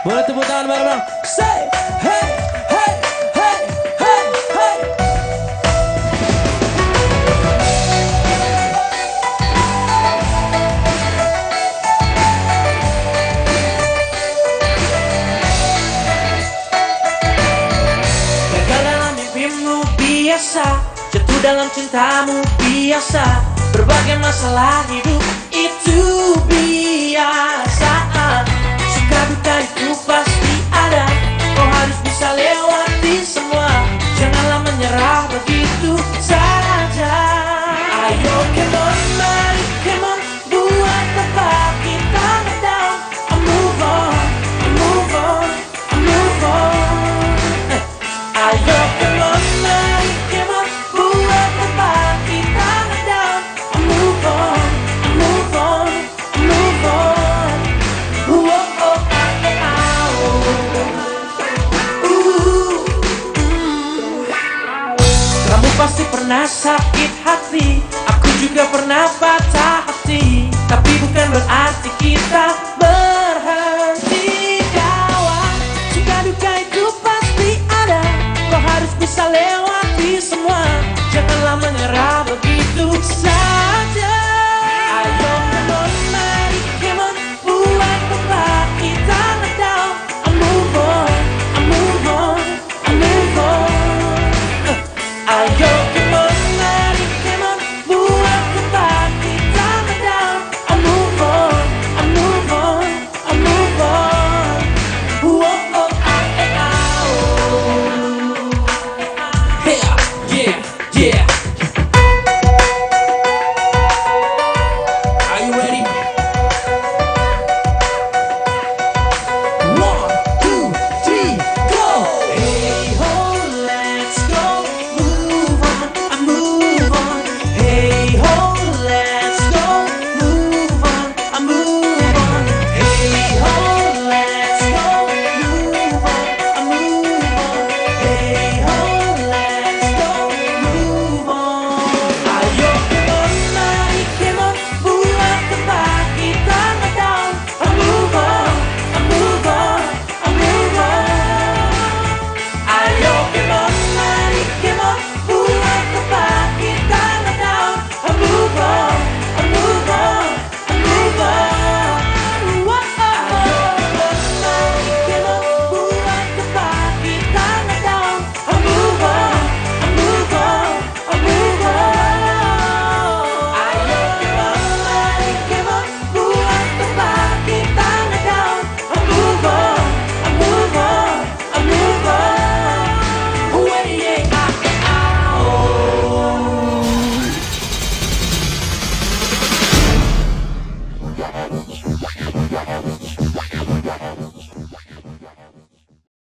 Boleh tepuk tangan bareng-bareng. Say, hey, hey, hey, hey, hey. Gagal dalam mimpimu biasa Jatuh dalam cintamu biasa Berbagai masalah hidup itu biasa pasti pernah sakit hati. Aku juga pernah patah hati. Tapi bukan berarti kita